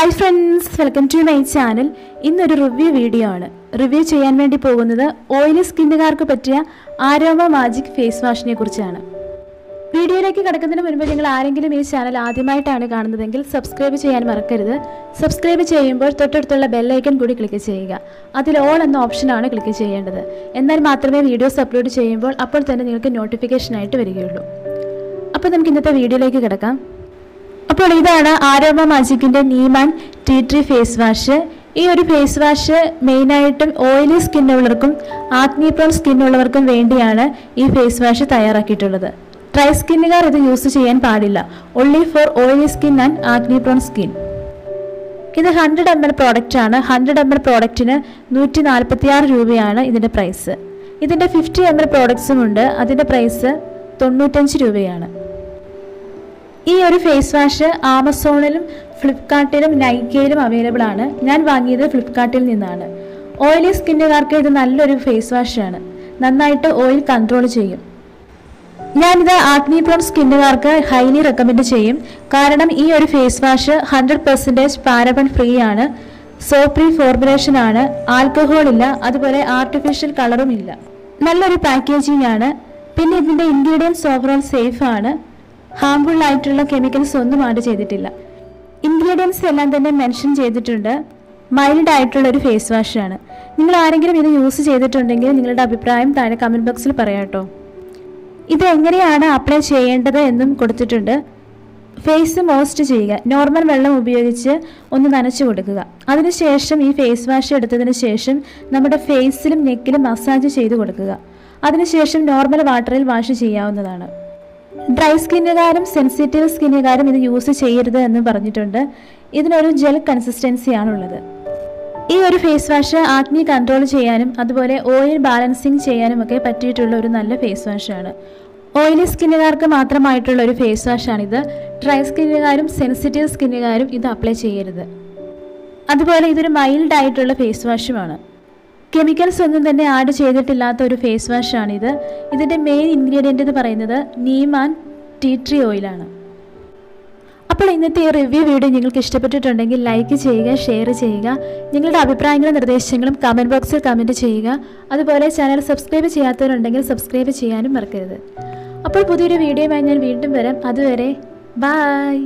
Hi friends welcome to my channel ഇന്നൊരു review video ആണ്. Review ചെയ്യാൻ വേണ്ടി പോകുന്നത് ഓയിലി സ്കിന്നുകാർക്ക് പറ്റിയ ആരോമ മാജിക് ഫേസ് വാഷിനെ കുറിച്ചാണ്. വീഡിയോയിലേക്ക് കിടക്കുന്നതിന് മുൻപ് നിങ്ങൾ ആരെങ്കിലും ഈ ചാനൽ ആദ്യമായിട്ടാണ് കാണുന്നതെങ്കിൽ സബ്സ്ക്രൈബ് ചെയ്യാൻ മറക്കരുത്. സബ്സ്ക്രൈബ് ചെയ്യുമ്പോൾ തൊട്ടടുത്തുള്ള ബെല്ലൈക്കൺ കൂടി ക്ലിക്ക് ചെയ്യുക. അതിൽ ഓൾ എന്ന ഓപ്ഷനാണ് ക്ലിക്ക് ചെയ്യേണ്ടത്. എന്നാൽ മാത്രമേ വീഡിയോസ് അപ്ലോഡ് ചെയ്യുമ്പോൾ അപ്പോൾ തന്നെ നിങ്ങൾക്ക് നോട്ടിഫിക്കേഷനായിട്ട് വരികയുള്ളൂ. അപ്പോൾ നമുക്ക് ഇന്നത്തെ വീഡിയോയിലേക്ക് കിടക്കാം. അപ്പോൾ ഇതാണ് Aroma മാജിക്കിന്റെ neem and tea tree face wash. ഈ ഒരു ഫേസ് വാഷ് മെയിനായിട്ടും ഓയിലി സ്കിന്നുള്ളവർക്കും പ്രോൺ സ്കിന്നുള്ളവർക്കും വേണ്ടിയാണ് ഈ ഫേസ് വാഷ് തയ്യാറാക്കിയിട്ടുള്ളത്. ഡ്രൈ സ്കിന്നുകാർ ഇത് യൂസ് ചെയ്യാൻ പാടില്ല. Only for oily skin and acne prone skin ഇത് ഹൺഡ്രഡ് എം എൽ ആണ്. ഹൺഡ്രഡ് എം എൽ പ്രോഡക്റ്റിന് നൂറ്റി നാൽപ്പത്തി ആറ് രൂപയാണ് ഇതിന്റെ പ്രൈസ് ഇതിന്റെ ഫിഫ്റ്റി എം എൽ പ്രോഡക്ട്സും ഉണ്ട്. അതിന്റെ പ്രൈസ് തൊണ്ണൂറ്റഞ്ച് രൂപയാണ്. ഈ ഒരു ഫേസ് വാഷ് ആമസോണിലും ഫ്ലിപ്കാർട്ടിലും നൈക്കയിലും അവൈലബിൾ ആണ്. ഞാൻ വാങ്ങിയത് ഫ്ലിപ്കാർട്ടിൽ നിന്നാണ്. ഓയിലി സ്കിന്നുകാർക്ക് ഇത് നല്ലൊരു ഫേസ് വാഷാണ് നന്നായിട്ട് ഓയിൽ കൺട്രോൾ ചെയ്യും. ഞാനിത് ആഗ്നി പ്രോൺ സ്കിന്നുകാർക്ക് ഹൈലി റെക്കമെൻഡ് ചെയ്യും. കാരണം ഈ ഒരു face wash hundred percentage paraben free ആണ്. സോപ്പ് ഫ്രീ ഫോർമുലേഷൻ ആണ്. ആൽക്കഹോൾ ഇല്ല. അതുപോലെ ആർട്ടിഫിഷ്യൽ കളറും ഇല്ല. നല്ലൊരു പാക്കേജിംഗ് ആണ്. പിന്നെ ഇതിന്റെ ഇൻഗ്രീഡിയൻസ് ഓവറോൾ സേഫ് ആണ്. ഹാംഫുൾ ആയിട്ടുള്ള കെമിക്കൽസ് ഒന്നും ആഡ് ചെയ്തിട്ടില്ല. ഇൻഗ്രീഡിയൻസ് എല്ലാം തന്നെ മെൻഷൻ ചെയ്തിട്ടുണ്ട്. മൈൽഡ് ആയിട്ടുള്ള ഒരു ഫേസ് വാഷാണ് നിങ്ങൾ ആരെങ്കിലും ഇത് യൂസ് ചെയ്തിട്ടുണ്ടെങ്കിൽ നിങ്ങളുടെ അഭിപ്രായം താഴെ കമന്റ് ബോക്സിൽ പറയാം ഇത് എങ്ങനെയാണ് അപ്ലൈ ചെയ്യേണ്ടത് എന്നും കൊടുത്തിട്ടുണ്ട്. ഫേസ് മോസ്റ്റ് ചെയ്യുക. നോർമൽ വെള്ളം ഉപയോഗിച്ച് ഒന്ന് നനച്ചു കൊടുക്കുക. അതിനുശേഷം ഈ ഫേസ് വാഷ് എടുത്തതിന് ശേഷം നമ്മുടെ ഫേസിലും നെക്കിലും മസാജ് ചെയ്ത് കൊടുക്കുക. അതിനുശേഷം നോർമൽ വാട്ടറിൽ വാഷ് ചെയ്യാവുന്നതാണ്. ഡ്രൈ സ്കിന്നുകാരും സെൻസിറ്റീവ് സ്കിന്നുകാരും ഇത് യൂസ് ചെയ്യരുത് എന്ന് പറഞ്ഞിട്ടുണ്ട്. ഇതിനൊരു ജെൽ കൺസിസ്റ്റൻസിയാണുള്ളത്. ഈ ഒരു ഫേസ് വാഷ് ആഗ്നി കൺട്രോൾ ചെയ്യാനും അതുപോലെ ഓയിൽ ബാലൻസിങ് ചെയ്യാനും ഒക്കെ പറ്റിയിട്ടുള്ള ഒരു നല്ല ഫേസ് വാഷാണ്. ഓയിലി സ്കിന്നുകാർക്ക് മാത്രമായിട്ടുള്ള ഒരു ഫേസ് വാഷാണിത്. ഡ്രൈ സ്കിന്നുകാരും സെൻസിറ്റീവ് സ്കിന്നുകാരും ഇത് അപ്ലൈ ചെയ്യരുത്. അതുപോലെ ഇതൊരു മൈൽഡ് ആയിട്ടുള്ള ഫേസ് വാഷുമാണ്. കെമിക്കൽസ് ഒന്നും തന്നെ ആഡ് ചെയ്തിട്ടില്ലാത്ത ഒരു ഫേസ് വാഷാണിത്. ഇതിന്റെ മെയിൻ ഇൻഗ്രീഡിയന്റ് എന്ന് പറയുന്നത് നീമാൻ ടീ ട്രീ ഓയിലാണ് അപ്പോൾ ഇന്നത്തെ ഈ റിവ്യൂ വീഡിയോ നിങ്ങൾക്ക് ഇഷ്ടപ്പെട്ടിട്ടുണ്ടെങ്കിൽ ലൈക്ക് ചെയ്യുക ഷെയർ ചെയ്യുക നിങ്ങളുടെ അഭിപ്രായങ്ങളും നിർദ്ദേശങ്ങളും കമന്റ് ബോക്സിൽ കമന്റ് ചെയ്യുക. അതുപോലെ ചാനൽ സബ്സ്ക്രൈബ് ചെയ്യാത്തവരുണ്ടെങ്കിൽ സബ്സ്ക്രൈബ് ചെയ്യാനും മറക്കരുത്. അപ്പോൾ പുതിയൊരു വീഡിയോയുമായി ഞാൻ വീണ്ടും വരാം. അതുവരെ ബായ്